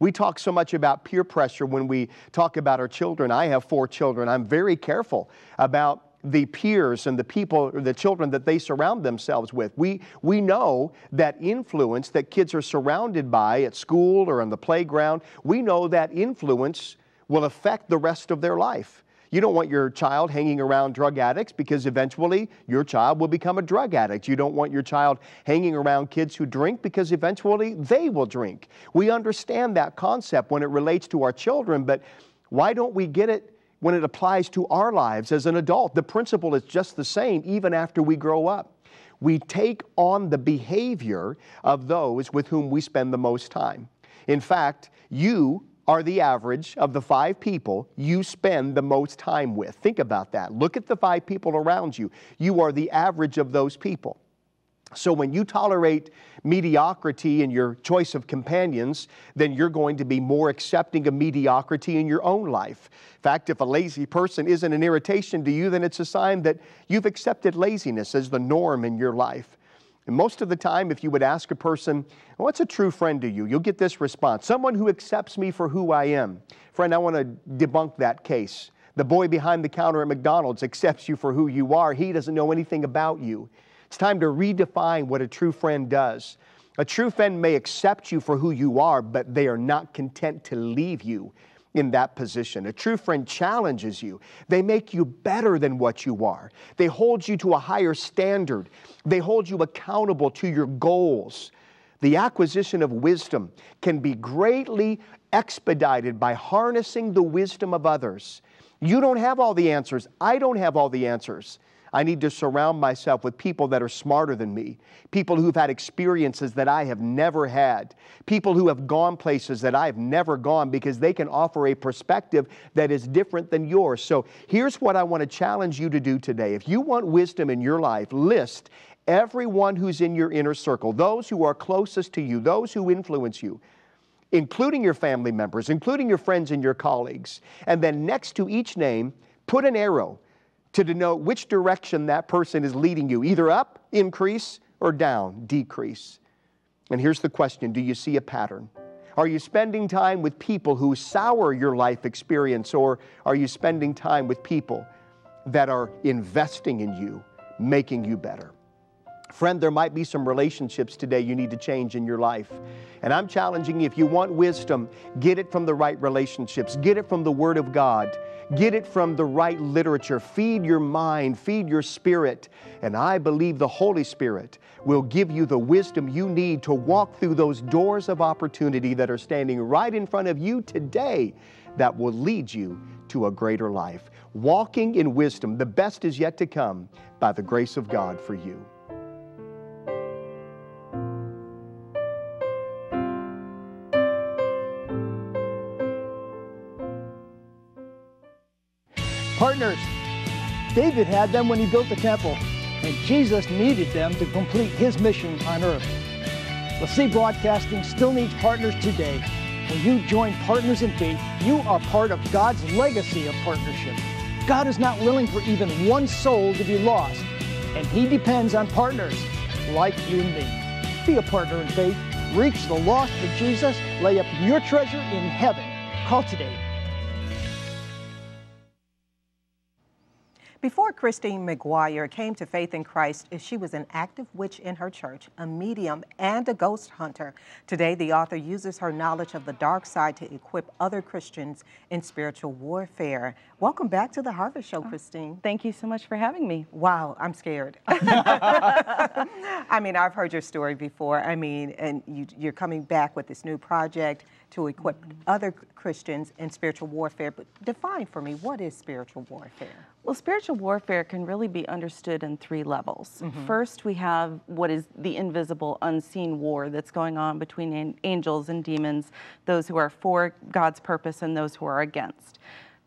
[SPEAKER 14] We talk so much about peer pressure when we talk about our children. I have four children. I'm very careful about the peers and the people, or the children that they surround themselves with. We, we know that influence that kids are surrounded by at school or on the playground, we know that influence will affect the rest of their life. You don't want your child hanging around drug addicts because eventually your child will become a drug addict. You don't want your child hanging around kids who drink because eventually they will drink. We understand that concept when it relates to our children, but why don't we get it when it applies to our lives as an adult? The principle is just the same even after we grow up. We take on the behavior of those with whom we spend the most time. In fact, you are the average of the five people you spend the most time with. Think about that. Look at the five people around you. You are the average of those people. So when you tolerate mediocrity in your choice of companions, then you're going to be more accepting of mediocrity in your own life. In fact, if a lazy person isn't an irritation to you, then it's a sign that you've accepted laziness as the norm in your life. And most of the time, if you would ask a person, What's a true friend to you? you'll get this response Someone who accepts me for who I am. Friend, I want to debunk that case. The boy behind the counter at McDonald's accepts you for who you are, he doesn't know anything about you. It's time to redefine what a true friend does. A true friend may accept you for who you are, but they are not content to leave you in that position. A true friend challenges you. They make you better than what you are. They hold you to a higher standard. They hold you accountable to your goals. The acquisition of wisdom can be greatly expedited by harnessing the wisdom of others. You don't have all the answers. I don't have all the answers. I need to surround myself with people that are smarter than me, people who've had experiences that I have never had, people who have gone places that I have never gone because they can offer a perspective that is different than yours. So here's what I want to challenge you to do today. If you want wisdom in your life, list everyone who's in your inner circle, those who are closest to you, those who influence you including your family members, including your friends and your colleagues. And then next to each name, put an arrow to denote which direction that person is leading you either up, increase, or down, decrease. And here's the question Do you see a pattern? Are you spending time with people who sour your life experience, or are you spending time with people that are investing in you, making you better? Friend, there might be some relationships today you need to change in your life. And I'm challenging you if you want wisdom, get it from the right relationships, get it from the Word of God, get it from the right literature. Feed your mind, feed your spirit. And I believe the Holy Spirit will give you the wisdom you need to walk through those doors of opportunity that are standing right in front of you today that will lead you to a greater life. Walking in wisdom, the best is yet to come by the grace of God for you.
[SPEAKER 11] Partners. David had them when he built the temple, and Jesus needed them to complete his mission on earth. LeSEA Broadcasting still needs partners today. When you join Partners in Faith, you are part of God's legacy of partnership. God is not willing for even one soul to be lost, and He depends on partners like you and me. Be a partner in faith. Reach the lost for Jesus. Lay up your treasure in heaven. Call today
[SPEAKER 1] Before Kristine McGuire came to faith in Christ, she was an active witch in her church, a medium, and a ghost hunter. Today, the author uses her knowledge of the dark side to equip other Christians in spiritual warfare. Welcome back to the Harvest Show, oh, Kristine.
[SPEAKER 15] Thank you so much for having me.
[SPEAKER 1] Wow, I'm scared. I mean, I've heard your story before. I mean, and you, you're coming back with this new project to equip other Christians in spiritual warfare. But define for me, what is spiritual warfare?
[SPEAKER 15] Well, spiritual warfare can really be understood in three levels.
[SPEAKER 1] Mhm.
[SPEAKER 15] First, we have what is the invisible, unseen war that's going on between an- angels and demons, those who are for God's purpose and those who are against.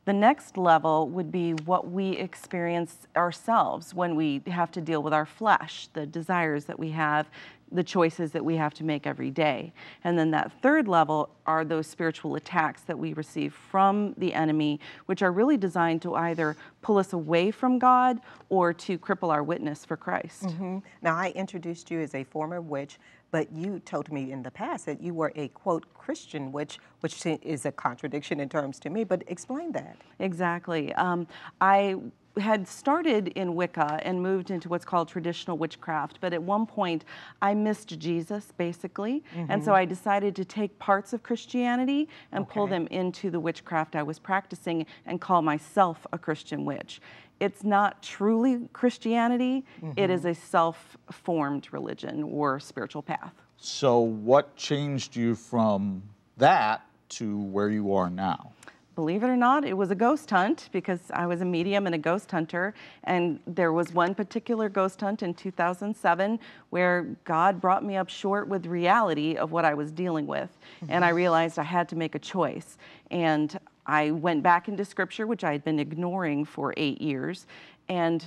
[SPEAKER 15] The next level would be what we experience ourselves when we have to deal with our flesh, the desires that we have, the choices that we have to make every day. And then that third level are those spiritual attacks that we receive from the enemy, which are really designed to either pull us away from God or to cripple our witness for Christ.
[SPEAKER 1] hmm Now, I introduced you as a former witch, but you told me in the past that you were a quote Christian witch, which is a contradiction in terms to me. But explain that.
[SPEAKER 15] Exactly. Um, I had started in Wicca and moved into what's called traditional witchcraft, but at one point I missed Jesus basically, and so
[SPEAKER 1] Mhm.
[SPEAKER 15] I decided to take parts of Christianity and pull them into the witchcraft I was practicing and call myself a Christian witch. It's not truly Christianity, it is
[SPEAKER 2] Mhm.
[SPEAKER 15] a self formed religion or spiritual path.
[SPEAKER 2] So, what changed you from that to where you are now?
[SPEAKER 15] Believe it or not, it was a ghost hunt because I was a medium and a ghost hunter. And there was one particular ghost hunt in 2007 where God brought me up short with reality of what I was dealing with. And I realized I had to make a choice. And I went back into scripture, which I had been ignoring for eight years, and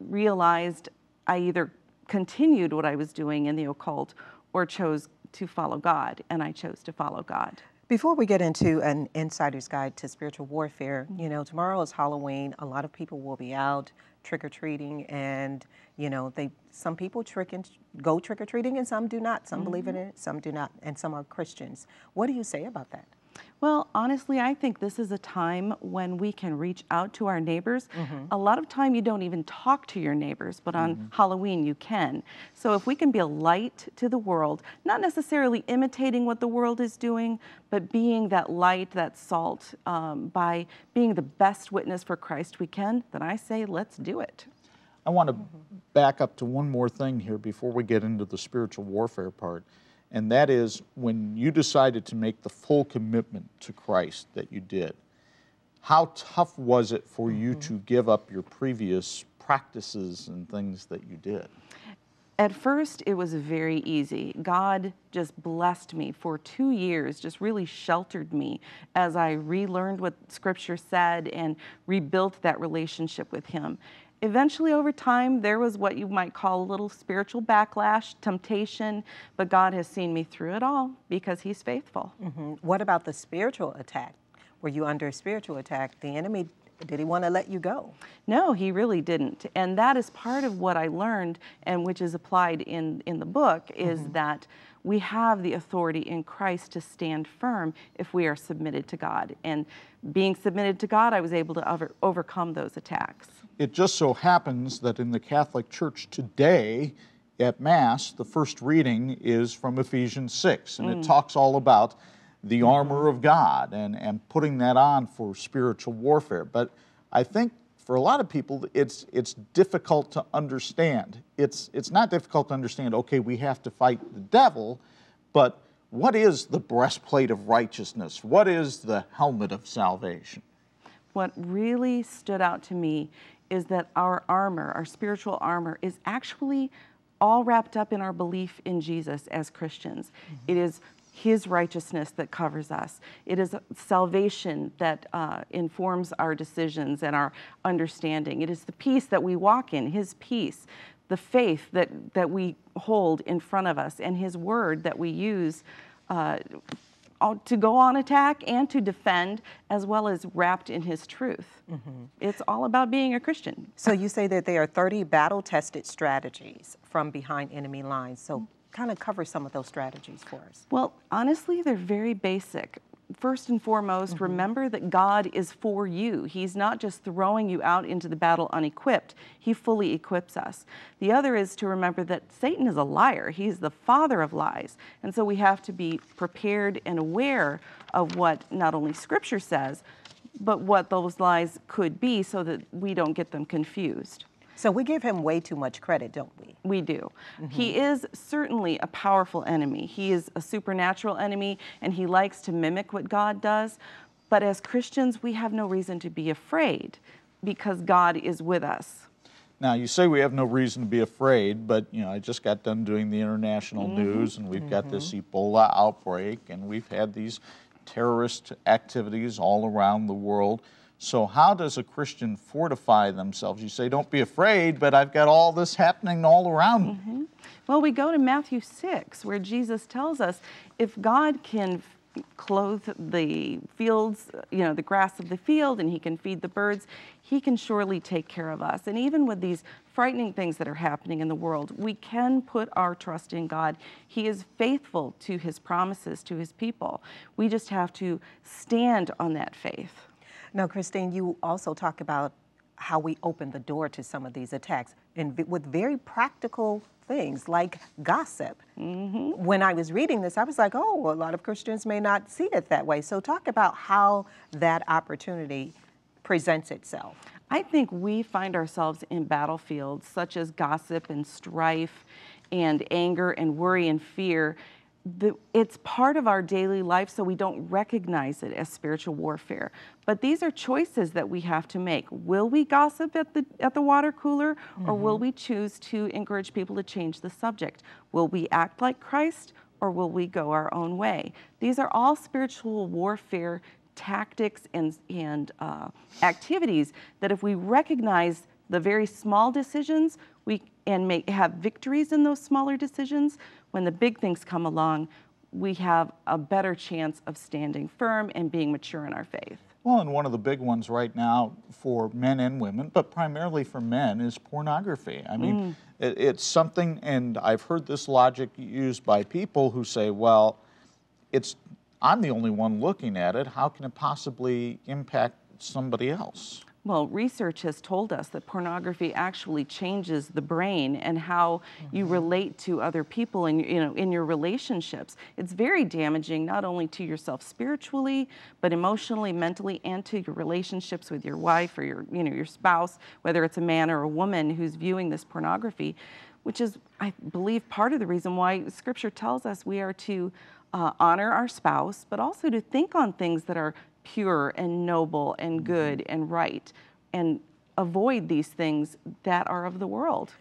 [SPEAKER 15] realized I either continued what I was doing in the occult or chose to follow God. And I chose to follow God.
[SPEAKER 1] Before we get into an insider's guide to spiritual warfare, mm-hmm. you know, tomorrow is Halloween. A lot of people will be out trick or treating, and you know, they some people trick and go trick or treating, and some do not. Some believe in mm-hmm. it, some do not, and some are Christians. What do you say about that?
[SPEAKER 15] Well, honestly, I think this is a time when we can reach out to our neighbors.
[SPEAKER 1] Mhm.
[SPEAKER 15] A lot of time you don't even talk to your neighbors, but on Halloween you can. So if we can be a light to the world, not necessarily imitating what the world is doing, but being that light, that salt, um, by being the best witness for Christ we can, then I say let's do it.
[SPEAKER 2] I want to back up to one more thing here before we get into the spiritual warfare part. And that is when you decided to make the full commitment to Christ that you did, how tough was it for you mm-hmm. to give up your previous practices and things that you did?
[SPEAKER 15] At first, it was very easy. God just blessed me for two years, just really sheltered me as I relearned what Scripture said and rebuilt that relationship with Him. Eventually, over time, there was what you might call a little spiritual backlash, temptation, but God has seen me through it all because He's faithful.
[SPEAKER 1] Mhm. What about the spiritual attack? Were you under a spiritual attack? The enemy, did he want to let you go?
[SPEAKER 15] No, he really didn't. And that is part of what I learned and which is applied in, in the book is that we have the authority in Christ to stand firm if we are submitted to God. And being submitted to God, I was able to over, overcome those attacks.
[SPEAKER 2] It just so happens that in the Catholic Church today, at Mass, the first reading is from Ephesians 6, and
[SPEAKER 16] Mm.
[SPEAKER 2] it talks all about the armor of God and, and putting that on for spiritual warfare. But I think for a lot of people, it's, it's difficult to understand. It's, it's not difficult to understand, okay, we have to fight the devil, but what is the breastplate of righteousness? What is the helmet of salvation?
[SPEAKER 15] What really stood out to me is that our armor, our spiritual armor, is actually all wrapped up in our belief in Jesus as Christians. It is his righteousness that covers us. It is salvation that uh, informs our decisions and our understanding. It is the peace that we walk in, his peace, the faith that, that we hold in front of us, and his word that we use uh, to go on attack and to defend, as well as wrapped in his truth. Mm-hmm. It's all about being a Christian.
[SPEAKER 1] So you say that there are 30 battle tested strategies from behind enemy lines. So mm-hmm. kind of cover some of those strategies for us.
[SPEAKER 15] Well, honestly, they're very basic. First and foremost, mm-hmm. remember that God is for you. He's not just throwing you out into the battle unequipped, He fully equips us. The other is to remember that Satan is a liar, He's the father of lies. And so we have to be prepared and aware of what not only Scripture says, but what those lies could be so that we don't get them confused.
[SPEAKER 1] So we give him way too much credit, don't we?
[SPEAKER 15] We do. Mm-hmm. He is certainly a powerful enemy. He is a supernatural enemy and he likes to mimic what God does. But as Christians, we have no reason to be afraid because God is with us.
[SPEAKER 2] Now, you say we have no reason to be afraid, but you know, I just got done doing the international mm-hmm. news, and we've got this mm-hmm. Ebola outbreak, and we've had these terrorist activities all around the world. So, how does a Christian fortify themselves? You say, don't be afraid, but I've got all this happening all around me. Mm-hmm.
[SPEAKER 15] Well, we go to Matthew 6, where Jesus tells us if God can clothe the fields, you know, the grass of the field, and He can feed the birds, He can surely take care of us. And even with these frightening things that are happening in the world, we can put our trust in God. He is faithful to His promises to His people. We just have to stand on that faith.
[SPEAKER 1] Now, Kristine, you also talk about how we open the door to some of these attacks and with very practical things like gossip. Mm-hmm. When I was reading this, I was like, oh, a lot of Christians may not see it that way. So, talk about how that opportunity presents itself.
[SPEAKER 15] I think we find ourselves in battlefields such as gossip and strife and anger and worry and fear. The, it's part of our daily life, so we don't recognize it as spiritual warfare. But these are choices that we have to make. Will we gossip at the, at the water cooler, or will we choose to encourage people to change the subject? Will we act like Christ, or will we go our own way? These are all spiritual warfare tactics and, and uh, activities that if we recognize the very small decisions we and make have victories in those smaller decisions when the big things come along we have a better chance of standing firm and being mature in our faith
[SPEAKER 2] Well, and one of the big ones right now for men and women, but primarily for men, is pornography. I mean, mm. it, it's something, and I've heard this logic used by people who say, well, it's I'm the only one looking at it. How can it possibly impact somebody else?
[SPEAKER 15] Well, research has told us that pornography actually changes the brain and how you relate to other people and you know in your relationships. It's very damaging not only to yourself spiritually, but emotionally, mentally, and to your relationships with your wife or your you know your spouse, whether it's a man or a woman who's viewing this pornography, which is I believe part of the reason why Scripture tells us we are to uh, honor our spouse, but also to think on things that are pure and noble and mm-hmm. good and right and avoid these things that are of the world.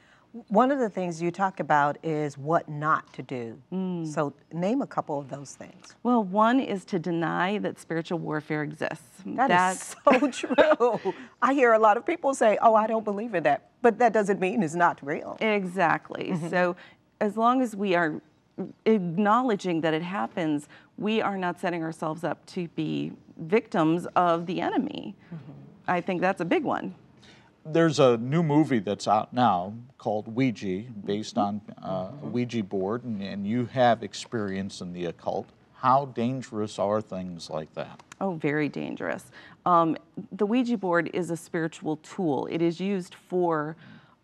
[SPEAKER 1] One of the things you talk about is what not to do. Mm. So, name a couple of those things.
[SPEAKER 15] Well, one is to deny that spiritual warfare exists.
[SPEAKER 1] That is so true. I hear a lot of people say, "Oh, I don't believe in that," but that doesn't mean it's not real.
[SPEAKER 15] Exactly. Mm-hmm. So, as long as we are acknowledging that it happens, we are not setting ourselves up to be victims of the enemy. I think that's a big one.
[SPEAKER 2] There's a new movie that's out now called Ouija, based on uh, a Ouija board, and, and you have experience in the occult. How dangerous are things like that?
[SPEAKER 15] Oh, very dangerous. Um, the Ouija board is a spiritual tool. It is used for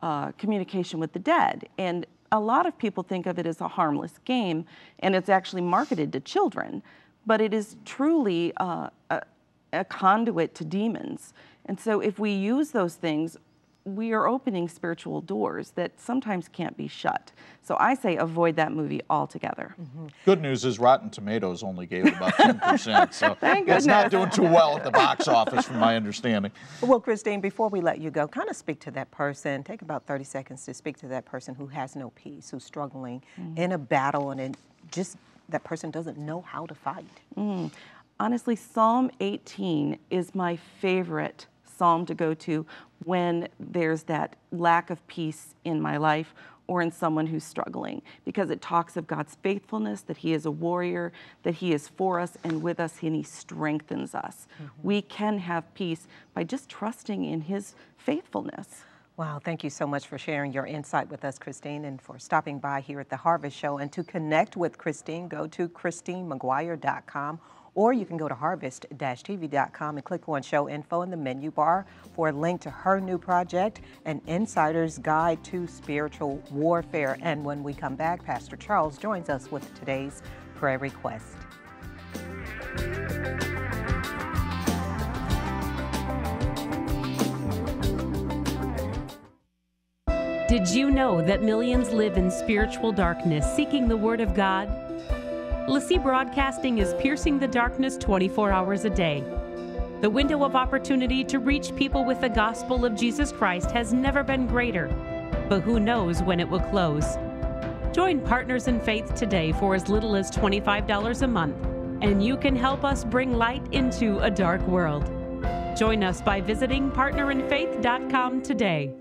[SPEAKER 15] uh, communication with the dead. And a lot of people think of it as a harmless game, and it's actually marketed to children. But it is truly uh, a, a conduit to demons. And so if we use those things, we are opening spiritual doors that sometimes can't be shut. So I say avoid that movie altogether.
[SPEAKER 2] Good news is Rotten Tomatoes only gave it about 10%, so
[SPEAKER 15] Thank
[SPEAKER 2] it's not doing too well at the box office, from my understanding.
[SPEAKER 1] Well, Kristine, before we let you go, kind of speak to that person. Take about 30 seconds to speak to that person who has no peace, who's struggling in a battle, and it just that person doesn't know how to fight.
[SPEAKER 15] Mm. Honestly, Psalm 18 is my favorite psalm to go to when there's that lack of peace in my life or in someone who's struggling because it talks of God's faithfulness, that He is a warrior, that He is for us and with us, and He strengthens us. Mm-hmm. We can have peace by just trusting in His faithfulness.
[SPEAKER 1] Wow, thank you so much for sharing your insight with us, Kristine, and for stopping by here at the Harvest Show. And to connect with Kristine, go to KristineMcGuire.com or you can go to harvest-tv.com and click on show info in the menu bar for a link to her new project, An Insider's Guide to Spiritual Warfare. And when we come back, Pastor Charles joins us with today's prayer request.
[SPEAKER 16] Did you know that millions live in spiritual darkness seeking the Word of God? LeSEA Broadcasting is piercing the darkness 24 hours a day. The window of opportunity to reach people with the gospel of Jesus Christ has never been greater, but who knows when it will close. Join Partners in Faith today for as little as $25 a month, and you can help us bring light into a dark world. Join us by visiting partnerinfaith.com today.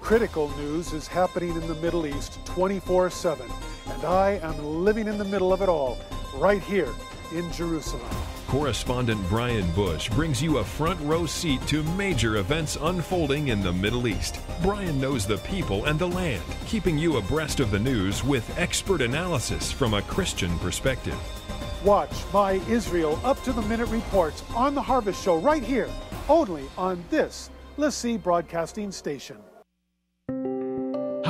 [SPEAKER 7] Critical news is happening in the Middle East 24 7, and I am living in the middle of it all, right here in Jerusalem.
[SPEAKER 17] Correspondent Brian Bush brings you a front row seat to major events unfolding in the Middle East. Brian knows the people and the land, keeping you abreast of the news with expert analysis from a Christian perspective.
[SPEAKER 7] Watch my Israel up to the minute reports on the Harvest Show right here, only on this LeSEA Broadcasting Station.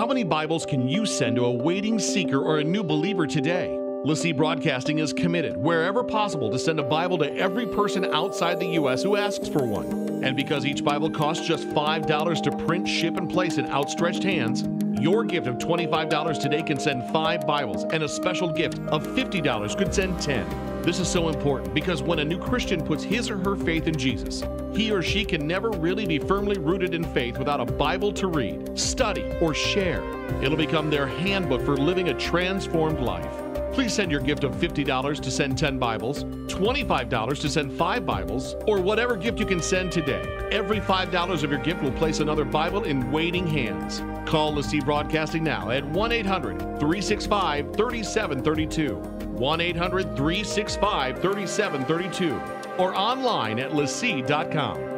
[SPEAKER 13] How many Bibles can you send to a waiting seeker or a new believer today? LeSEA Broadcasting is committed, wherever possible, to send a Bible to every person outside the U.S. who asks for one. And because each Bible costs just $5 to print, ship, and place in outstretched hands, your gift of $25 today can send five Bibles, and a special gift of $50 could send 10. This is so important because when a new Christian puts his or her faith in Jesus, he or she can never really be firmly rooted in faith without a Bible to read, study, or share. It'll become their handbook for living a transformed life. Please send your gift of $50 to send 10 Bibles, $25 to send 5 Bibles, or whatever gift you can send today. Every $5 of your gift will place another Bible in waiting hands. Call LeSEA Broadcasting now at 1 800 365 3732. 1 800 365 3732. Or online at lesea.com.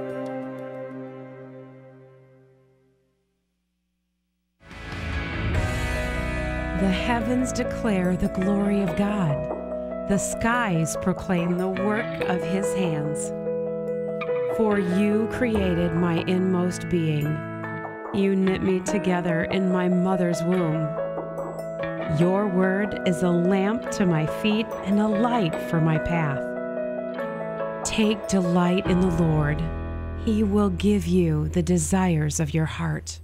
[SPEAKER 16] The heavens declare the glory of God. The skies proclaim the work of his hands. For you created my inmost being. You knit me together in my mother's womb. Your word is a lamp to my feet and a light for my path. Take delight in the Lord. He will give you the desires of your heart.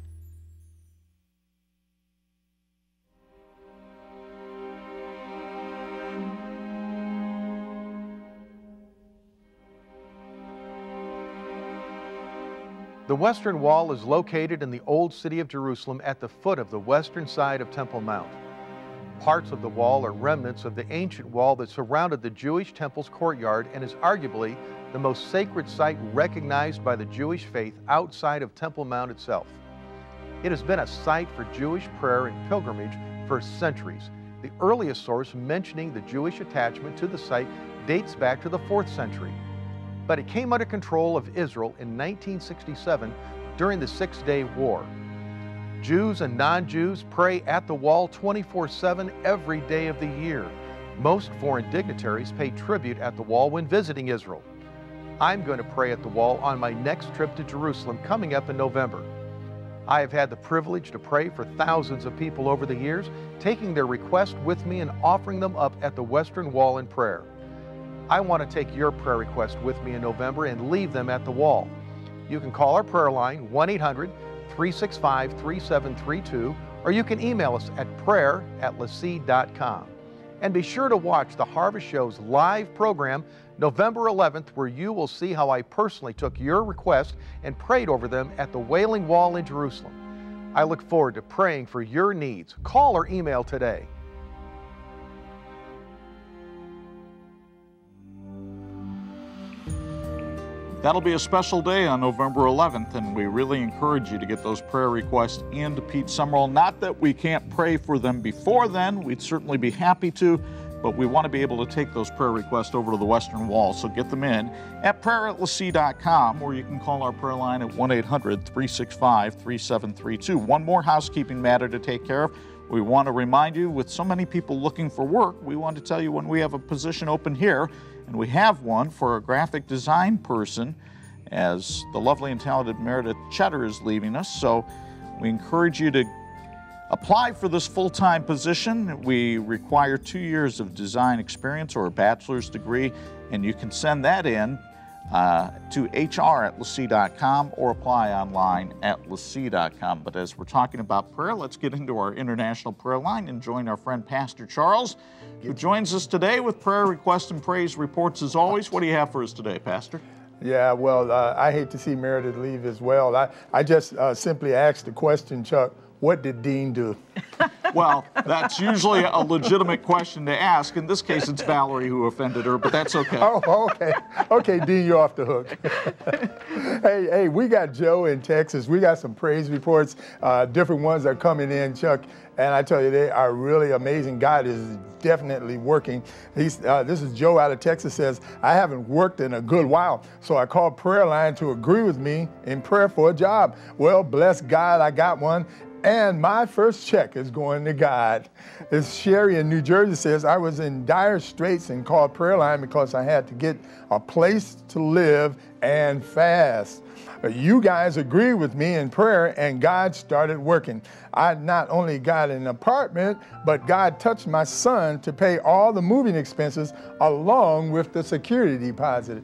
[SPEAKER 3] The Western Wall is located in the Old City of Jerusalem at the foot of the western side of Temple Mount. Parts of the wall are remnants of the ancient wall that surrounded the Jewish temple's courtyard and is arguably the most sacred site recognized by the Jewish faith outside of Temple Mount itself. It has been a site for Jewish prayer and pilgrimage for centuries. The earliest source mentioning the Jewish attachment to the site dates back to the 4th century but it came under control of Israel in 1967 during the Six Day War. Jews and non Jews pray at the wall 24 7 every day of the year. Most foreign dignitaries pay tribute at the wall when visiting Israel. I'm going to pray at the wall on my next trip to Jerusalem coming up in November. I have had the privilege to pray for thousands of people over the years, taking their request with me and offering them up at the Western Wall in prayer. I want to take your prayer request with me in November and leave them at the wall. You can call our prayer line 1 800 365 3732 or you can email us at prayer at lesea.com. And be sure to watch the Harvest Show's live program November 11th, where you will see how I personally took your request and prayed over them at the Wailing Wall in Jerusalem. I look forward to praying for your needs. Call or email today.
[SPEAKER 2] That'll be a special day on November 11th, and we really encourage you to get those prayer requests in to Pete Sumrall. Not that we can't pray for them before then, we'd certainly be happy to, but we want to be able to take those prayer requests over to the Western Wall, so get them in at prayer at or you can call our prayer line at 1 800 365 3732. One more housekeeping matter to take care of. We want to remind you, with so many people looking for work, we want to tell you when we have a position open here, and we have one for a graphic design person as the lovely and talented Meredith Cheddar is leaving us. So we encourage you to apply for this full time position. We require two years of design experience or a bachelor's degree, and you can send that in uh, to hr at lesea.com or apply online at lesea.com. But as we're talking about prayer, let's get into our international prayer line and join our friend Pastor Charles, who joins us today with prayer requests and praise reports as always. What do you have for us today, Pastor?
[SPEAKER 18] Yeah, well, uh, I hate to see Meredith leave as well. I, I just uh, simply asked the question, Chuck, what did Dean do?
[SPEAKER 2] Well, that's usually a legitimate question to ask. In this case, it's Valerie who offended her, but that's okay.
[SPEAKER 18] Oh, okay. Okay, Dean, you're off the hook. hey, hey, we got Joe in Texas. We got some praise reports, uh, different ones are coming in, Chuck. And I tell you, they are really amazing. God is definitely working. He's, uh, this is Joe out of Texas says, I haven't worked in a good while, so I called Prayer Line to agree with me in prayer for a job. Well, bless God, I got one. And my first check is going to God. This Sherry in New Jersey says, I was in dire straits and called Prayer Line because I had to get a place to live and fast. Uh, you guys agreed with me in prayer, and God started working. I not only got an apartment, but God touched my son to pay all the moving expenses along with the security deposit.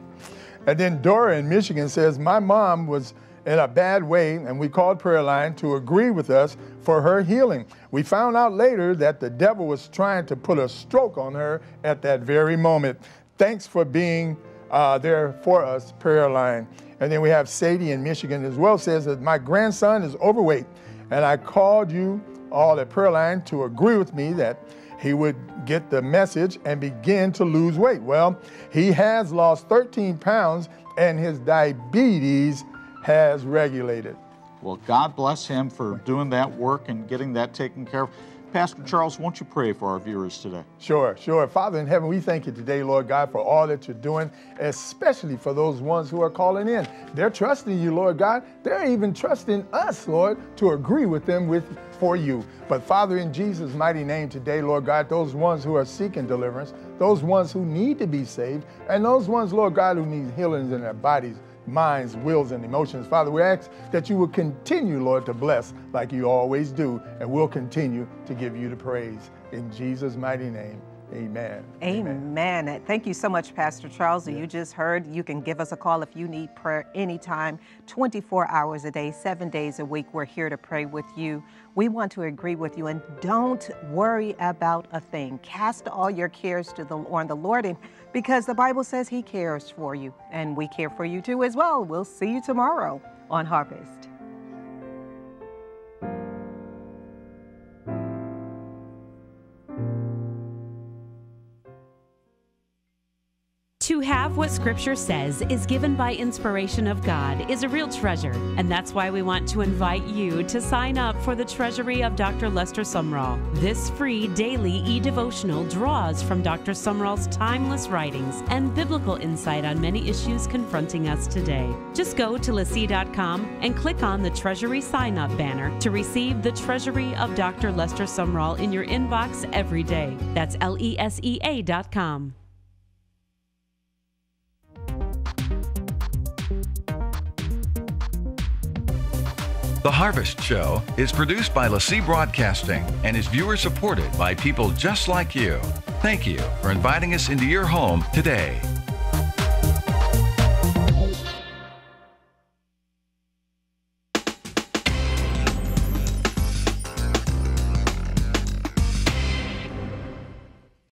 [SPEAKER 18] And then Dora in Michigan says, My mom was in a bad way, and we called Prayer Line to agree with us for her healing. We found out later that the devil was trying to put a stroke on her at that very moment. Thanks for being uh, there for us, Prayer Line. And then we have Sadie in Michigan as well says that my grandson is overweight, and I called you all at Prayer Line to agree with me that he would get the message and begin to lose weight. Well, he has lost 13 pounds and his diabetes has regulated.
[SPEAKER 2] Well, God bless him for doing that work and getting that taken care of. Pastor Charles, won't you pray for our viewers today?
[SPEAKER 18] Sure, sure. Father in heaven, we thank you today, Lord God, for all that you're doing, especially for those ones who are calling in. They're trusting you, Lord God. They're even trusting us, Lord, to agree with them with for you. But Father, in Jesus' mighty name today, Lord God, those ones who are seeking deliverance, those ones who need to be saved, and those ones, Lord God, who need healings in their bodies, minds, wills, and emotions. Father, we ask that you will continue, Lord, to bless like you always do, and we'll continue to give you the praise. In Jesus' mighty name. Amen.
[SPEAKER 1] Amen. Thank you so much, Pastor Charles. You just heard you can give us a call if you need prayer anytime, 24 hours a day, seven days a week. We're here to pray with you. We want to agree with you and don't worry about a thing. Cast all your cares to the on the Lord and because the Bible says he cares for you and we care for you too as well. We'll see you tomorrow on Harvest.
[SPEAKER 16] To have what Scripture says is given by inspiration of God is a real treasure, and that's why we want to invite you to sign up for the Treasury of Dr. Lester Sumrall. This free daily e devotional draws from Dr. Sumrall's timeless writings and biblical insight on many issues confronting us today. Just go to lesea.com and click on the Treasury sign up banner to receive the Treasury of Dr. Lester Sumrall in your inbox every day. That's L E S E A.com.
[SPEAKER 19] The Harvest Show is produced by LeSEA Broadcasting and is viewer supported by people just like you. Thank you for inviting us into your home today.